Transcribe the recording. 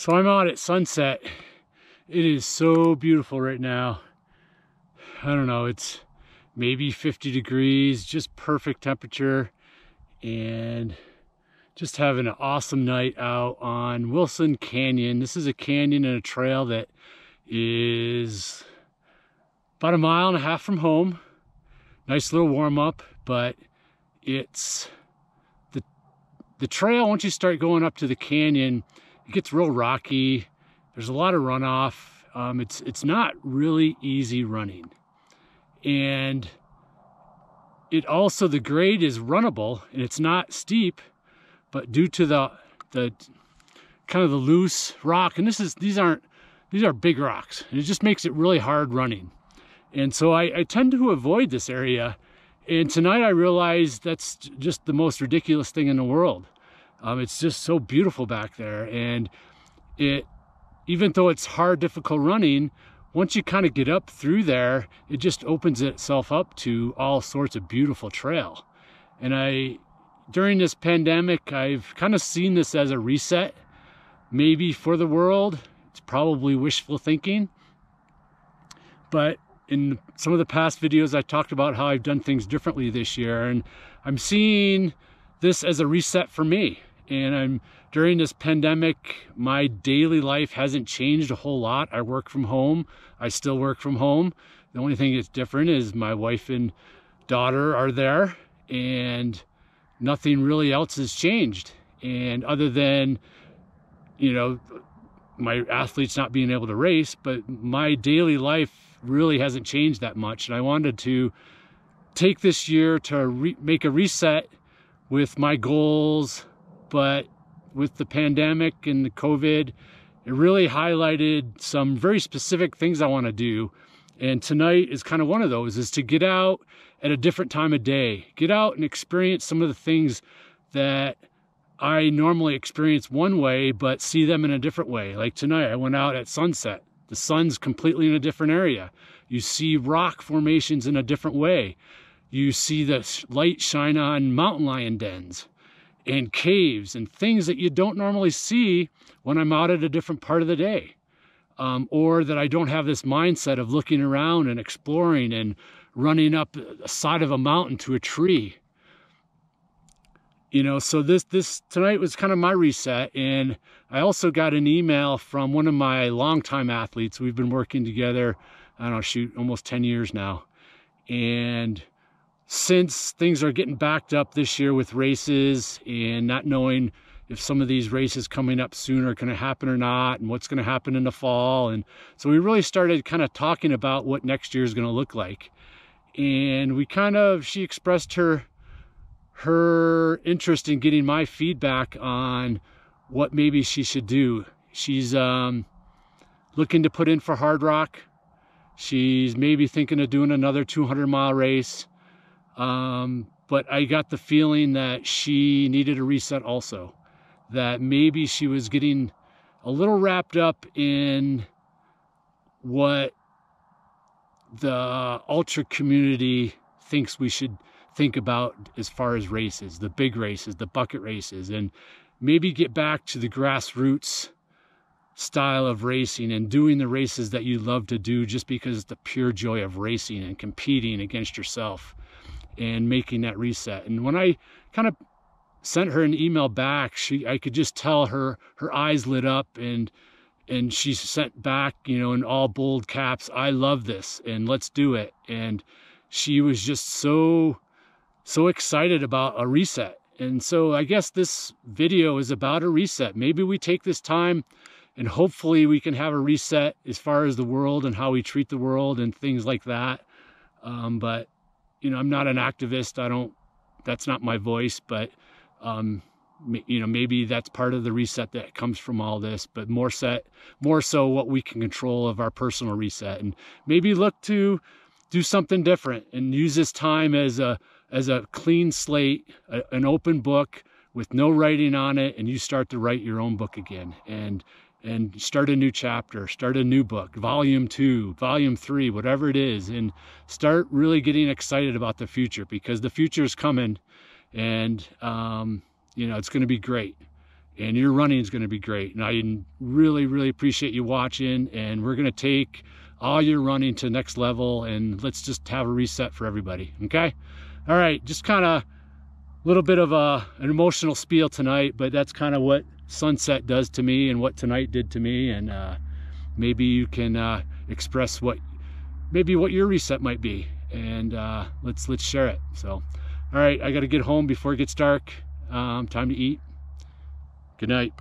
So I'm out at sunset. It is so beautiful right now. I don't know, it's maybe 50 degrees, just perfect temperature. And just having an awesome night out on Wilson Canyon. This is a canyon and a trail that is about a mile and a half from home. Nice little warm up, but it's the the trail once you start going up to the canyon, it gets real rocky. There's a lot of runoff. Um, it's it's not really easy running, and it also the grade is runnable and it's not steep, but due to the the kind of the loose rock, and this is these aren't these are big rocks, and it just makes it really hard running. And so I, I tend to avoid this area. And tonight I realized that's just the most ridiculous thing in the world. Um, it's just so beautiful back there. And it, even though it's hard, difficult running, once you kind of get up through there, it just opens itself up to all sorts of beautiful trail. And I, during this pandemic, I've kind of seen this as a reset, maybe for the world. It's probably wishful thinking. But in some of the past videos, I talked about how I've done things differently this year. And I'm seeing this as a reset for me. And I'm during this pandemic, my daily life hasn't changed a whole lot. I work from home. I still work from home. The only thing that's different is my wife and daughter are there and nothing really else has changed. And other than, you know, my athletes not being able to race, but my daily life really hasn't changed that much. And I wanted to take this year to make a reset with my goals, but with the pandemic and the COVID, it really highlighted some very specific things I want to do. And tonight is kind of one of those, is to get out at a different time of day. Get out and experience some of the things that I normally experience one way, but see them in a different way. Like tonight, I went out at sunset. The sun's completely in a different area. You see rock formations in a different way. You see the light shine on mountain lion dens and caves and things that you don't normally see when I'm out at a different part of the day. Um, or that I don't have this mindset of looking around and exploring and running up the side of a mountain to a tree. You know so this this tonight was kind of my reset and i also got an email from one of my longtime athletes. We've been working together i don't know shoot almost 10 years now. And since things are getting backed up this year with races and not knowing if some of these races coming up soon are going to happen or not and what's going to happen in the fall and so we really started kind of talking about what next year is going to look like and we kind of she expressed her her interest in getting my feedback on what maybe she should do. She's um, looking to put in for Hardrock She's maybe thinking of doing another 200 mile race. Um, but I got the feeling that she needed a reset also. That maybe she was getting a little wrapped up in what the ultra community thinks we should think about as far as races, the big races, the bucket races, and maybe get back to the grassroots style of racing and doing the races that you love to do just because it's the pure joy of racing and competing against yourself and making that reset. And when I kind of sent her an email back, she I could just tell her her eyes lit up and and she sent back, you know, in all bold caps, I love this and let's do it. And she was just so so excited about a reset. And so I guess this video is about a reset. Maybe we take this time and hopefully we can have a reset as far as the world and how we treat the world and things like that. Um, but, you know, I'm not an activist. I don't, that's not my voice, but, um, you know, maybe that's part of the reset that comes from all this, but more set, more so what we can control of our personal reset and maybe look to do something different and use this time as a, as a clean slate, a, an open book with no writing on it, and you start to write your own book again and and start a new chapter, start a new book, volume two, volume three, whatever it is, and start really getting excited about the future because the future is coming and um, you know it's going to be great. and your running is going to be great. And I really, really appreciate you watching. And we're going to take all your running to next level and let's just have a reset for everybody. Okay. All right. Just kind of a little bit of a, an emotional spiel tonight, but that's kind of what sunset does to me and what tonight did to me. And uh, maybe you can uh, express what, maybe what your reset might be. And uh, let's, let's share it. So, all right. I got to get home before it gets dark. Um, time to eat. Good night.